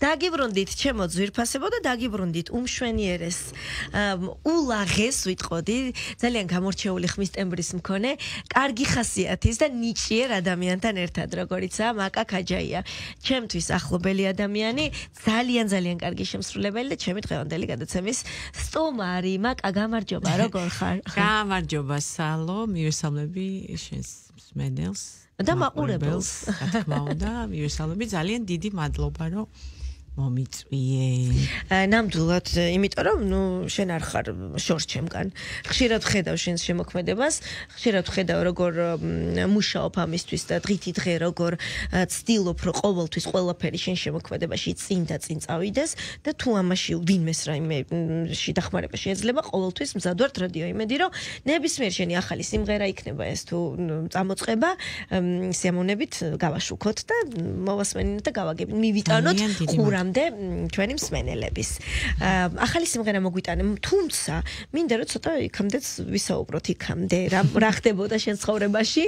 დაგიბრუნდით ჩემო ძვირფასებო და დაგიბრუნდით უმშვენიერეს ულაღეს ვიტყოდი. ძალიან გამორჩეული ხმის ტემბრის მქონე. კარგი ხასიათის და ნიჭიერ ადამიანთან ერთად როგორიცაა მაკა ქაჯაია. ჩემთვის ახლობელი ადამიანი ძალიან ძალიან კარგი შემსრულებელი და ჩემი დღევანდელი გადაცემის სტომარი მაკა გამარჯობა როგორ ხარ? გამარჯობა სალო. მივესალმები შენს მენელს და მაყურებელს რა თქმა უნდა. მივესალმები. ძალიან დიდი მადლობა რომ მომიწვიე. ნამდვილად, იმიტომ რომ ნუ შენ არ ხარ შორს ჩემგან. ხშირად ხედავ შენს შემოქმედებას, ხშირად ხედავ როგორ მუშაობ ამისთვის და დღითი დღე როგორ ცდილობ რომ ყოველთვის ყველაფერი შენ შემოქმედებაში წინ და წინ წავიდეს და თუ ამაში ვინმეს რაიმე შედახმარება შეიძლება ყოველთვის მზადვართ რადიო იმედი რომ ნებისმიერ შენი ახალი სიმღერა იქნება ეს თუ წამოწყება სიამოვნებით გავაშუქოთ და მოვასმენინოთ და გავაგებინოთ მივიტანოთ ხურა მანამდე ჩვენი მსმენელების. ახალი სიმღერა მოგვიტანე თუმცა მინდა რომ ცოტა იქამდეც ვისაუბროთ იქამდე რა რა ხდებოდა შენ ცხოვრებაში.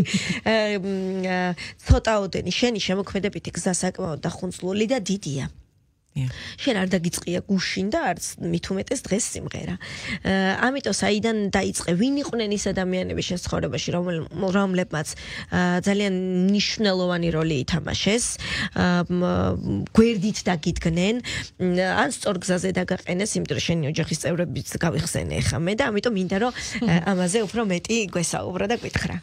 ცოტაოდენი შენი შემოქმედებითი გზა საკმაოდ დახუნძლული და დიდია შენ არ დაგიწყია გუშინ და არც მით უმეტეს დღეს სიმღერა. ამიტომ საიდან დაიწყე? ვინ იყვნენ ის ადამიანები შენ ცხოვრებაში, რომლებმაც ძალიან მნიშვნელოვანი როლი ითამაშეს? გვერდით დაგიდგნენ, ან სწორ გზაზე დაგაყენეს, იმიტომ რომ შენი ოჯახის წევრებიც გავიხსენე ხა მე და ამიტომ მინდა რომ ამაზე უფრო მეტი გვესაუბრო და გითხრა.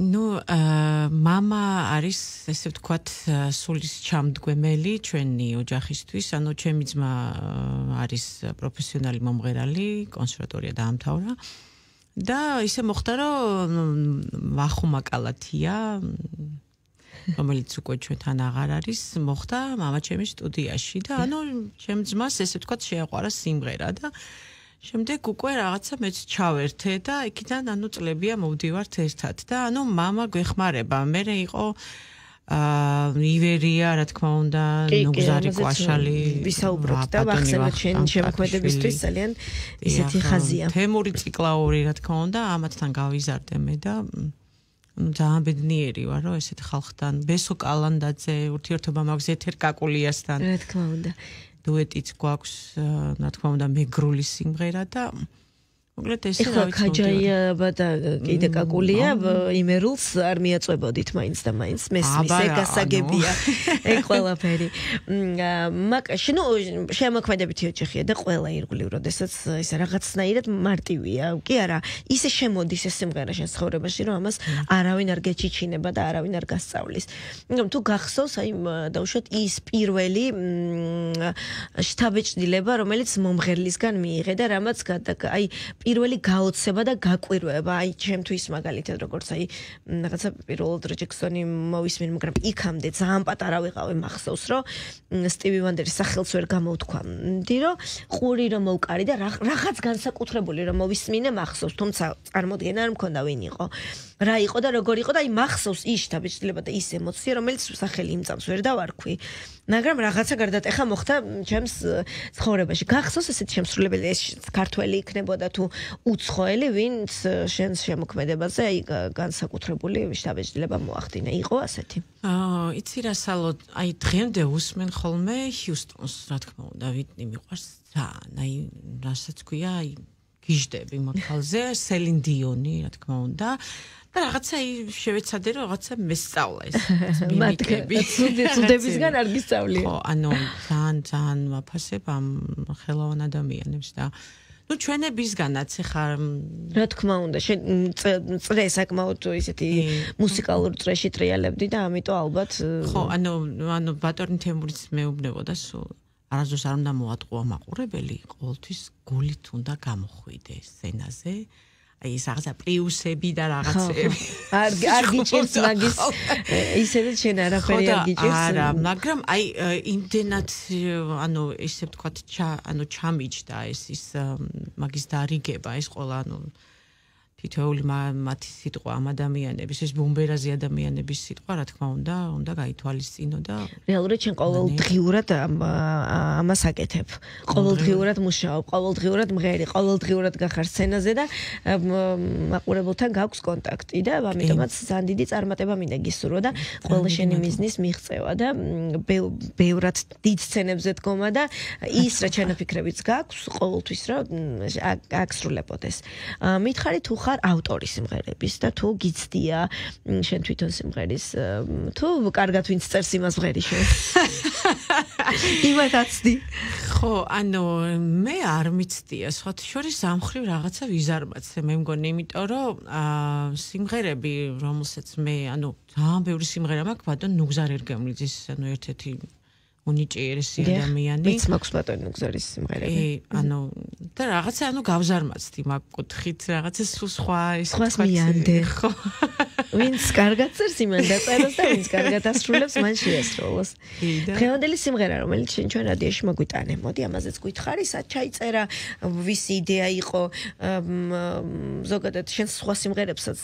ну э мама არის ესე ვთქვათ სულის ჩამდგმელი ჩვენი ოჯახისთვის ანუ ჩემი ძმა არის პროფესიონალი მომღერალი კონსერვატორია დაამთავრა და ისე მოხდა რომ ახუმა კალათია რომელიც უკვე ჩვენთან აღარ არის მოხდა мама ჩემი სტუდიაში და ანუ ჩემ ძმას ესე ვთქვათ შეაყვარა სიმღერა და შემდეგ უკვე რაღაცა მეც ჩავერთე და იქიდან ანუ წლებია მოვდივართ ერთად და ანუ мама გვეხმარება მე რე იყო აა ივერია რა თქმა უნდა ნუგზარი კვაშალი ვისაუბროთ და ვახსენოთ შენ შემოქმედებისთვის ძალიან ისეთი ხაზია თემური ციკლაური რა თქმა უნდა ამათთან გავიზარდე მე და ну ძალიან ბედნიერი ვარ რომ ესეთ ხალხთან ბესო კალანდაძე ურთიერთობა მაქვს ეთერ კაკულიასთან რა თქმა უნდა დუეტიც გვაქვს, რა თქმა უნდა, მეგრული სიმღერა და მოკლედ ეს რა ვიცი ხაჯაიაბა და კიდე კაკულია იმერულს არ მიაწვებოდით მაინც და მაინც. მესმის ეგასაგებია ეგ ყველაფერი. მაკაში ნუ შემოქმედებითი ოჯახია და ყველა ირგვლივ როდესაც ესე რაღაცნაირად მარტივია. კი არა ისე შემოდის ეს სიმღერა შენ ცხოვრებაში რომ ამას არავინ არ გეჩიჩინება და არავინ არ გასწავლის. იმიტომ თუ გახსოვს აი დაუშვათ ის პირველი შთაბეჭდილება რომელიც მომღერლისგან მიიღე და რამაც აი პირველი გაოცება და გაკვირვება. აი ჩემთვის მაგალითად როგორც აი რაღაცა პირველ დროჯექსონი მოვისმენ მაგრამ იქამდე ძალიან პატარა ვიყავი მახსოვს რომ სტივი ვანდერის სახელს ვერ გამოვთქვა მდი რომ ყური რომ მოვკარი და რაღაც განსაკუთრებული რომ მოვისმინე მახსოვს თუმცა წარმოდგენა არ მქონდა ვინ იყო. რა იყო და როგორ იყო და აი მახსოვს ის შთაბეჭდილება და ის ემოცია რომელიც სახელი იმწამს ვერ დავარქვი. მაგრამ რაღაცა გარდატეხა მოხდა ჩემს ცხოვრებაში. გახსოვს ესეთი შემსრულებელი ეს ქართველი იქნებოდა თუ უცხოელი ვინც შენს შემოქმედებაზე აი განსაკუთრებული შთაბეჭდილება მოახდინა. იყო ასეთი. აა იცი რა სალო აი დღემდე უსმენ ხოლმე ჰიუსტონს რა თქმა უნდა ვიტნი მიყვარს. ძალიან აი რასაც ქვია აი გიждები მოთალზე სელინ დიონი რა თქმა უნდა. და რაღაცა შევეცადე რომ რაღაცა მესწავლა ეს მიმიკები. ცუდებისგან არ გისწავლია. ხო ანუ ძალიან ძალიან ვაფასებ ამ ხელოვან ადამიანებს და ну ჩვენებისგანაც ხარ რა თქმა უნდა წრე საკმაოდ ისეთი მუსიკალურ წრეში ტრიალებდი და ამიტომ ალბათ ხო ანუ ანუ ბატორნი თემურიც მეუბნებოდა სულ არასდროს არ უნდა მოატყუა მაყურებელი ყოველთვის გულით უნდა გამოხვიდე სცენაზე აი ეს რაღაცა პლუსები და რაღაცები. არ არ გიჭირს მაგის ისედაც შენ არაფერი არ გიჭირს. არა, მაგრამ აი იმდენად ანუ ესე ვთქვათ, ანუ ჩამიჯდა ეს ის მაგის დარიგება, ეს ყველა ანუ თითოეული მათი სიტყვა ამ ადამიანების ეს ბომბერაზი ადამიანების სიტყვა რა თქმა უნდა უნდა გაითვალისწინო და რეალურად ჩვენ ყოველდღიურად ამას აკეთებ. ყოველდღიურად მუშაობ ყოველდღიურად მღერი ყოველდღიურად გახარ სცენაზე და მაყურებელთან გაქვს კონტაქტი და ამიტომაც ძალიან დიდი წარმატება მინდა გისურვო და ყველა შენი მიზნის მიღწევა და ბევრად დიდ სცენებზე დგომა და ის რა ჩანაფიქრებიც გაქვს ყოველთვის რა აქსრულებოდეს მითხარი თუ ხარ ავტორი სიმღერების და თუ გიცდია შენ თვითონ სიმღერის თუ კარგად ვინც წერს იმას მღერი შენ. იმათაცდი ხო ანუ მე არ მიცდია სხვა შორის ამხრივ რაღაცა ვიზარმაცე მე მგონი იმიტომ რომ სიმღერები რომელსაც მე ანუ ძალიან ბევრი სიმღერა მაქვს ბატონ ნუგზარ ერგემლიძის ანუ ერთ-ერთი უნიჭიერესი ადამიანი. მეც მაქვს ბატონო გზარის სიმღერები. კი, ანუ და რაღაცა ანუ გავზარმაცდი მაგ კუთხით, რაღაცა სულ სხვა ის სხვა მიანდე. ხო. ვინც კარგად წერს იმან დაწეროს და ვინც კარგად ასრულებს მან შეასრულოს. დღევანდელი სიმღერა რომელიც შენ ჩვენ რადიოში მოგვიტანე, მოდი ამაზეც გითხარი, სად ჩაიწერა, ვისი იდეა იყო ზოგადად შენ სხვა სიმღერებსაც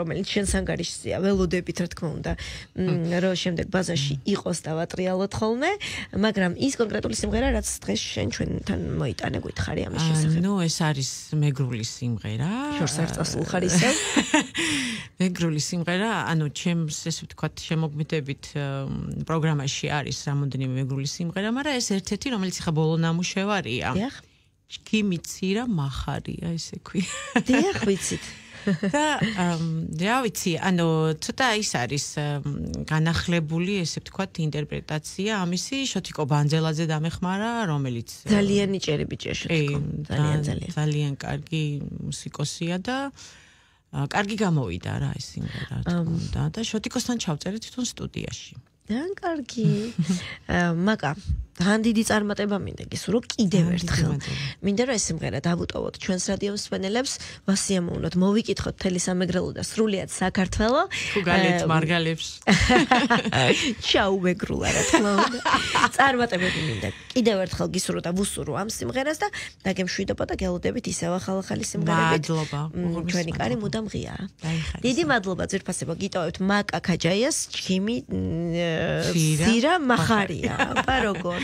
რომელიც შენს ანგარიშზეა, ველოდებით რა თქმა უნდა, რომ შემდეგ ბაზაში იყოს და ვატრიალოთ ხოლმე. მაგრამ ის კონკრეტული სიმღერა რაც დღეს შენ ჩვენთან მოიტანე გითხარი ამის შესახებ. ნუ ეს არის მეგრული სიმღერა. შორს არ წასულ ხარ ისე? მეგრული სიმღერა, ანუ ჩემს ესე ვთქვათ, შემოგმედებით პროგრამაში არის რამოდენიმე მეგრული სიმღერა, მაგრამ ეს ერთ-ერთი რომელიც ხა ბოლო ნამუშევარია. დიახ. კიმიცირა מחარია ესე ქვია. დიახ, ვიცით. და რა ვიცი, ანუ ცოტა ის არის განახლებული, ესე ვთქვათ, ინტერპრეტაცია ამისი შოთიკო ბანძელაძე დამეხმარა, რომელიც ძალიან იჭერი ბიჭია შოთიკო, ძალიან ძალიან ძალიან კარგი მუსიკოსია და კარგი გამოვიდა რა ეს სიმღერა, რა თქმა უნდა, და შოთიკოსთან ჩავწერე თვითონ სტუდიაში. ძალიან კარგი. მაკა ძალიან დიდი წარმატება მინდა გისურვო კიდევ ერთხელ. მინდა რომ ეს სიმღერა დავუტოვოთ ჩვენს რადიოს სპენელებს, ვასიამოვნოთ, მოვიკითხოთ თელი სამეგრელო და სრულიად საქართველო. გუგალეთ მარგალებს. ჩაუ მეგრულა რა თქმა უნდა. წარმატებები მინდა კიდევ ერთხელ გისურვო და ვუსურვო ამ სიმღერას და დაგემშვიდობა და გელოდებით ისევ ახალ-ახალი სიმღერებით. მადლობა. ჩვენი კარი მუდამ ღია. დიდი მადლობა ძირფასება გიტოვებთ მაკა ქაჯაიას, ჩქიმი ზირა מחარია. აბა როგორ?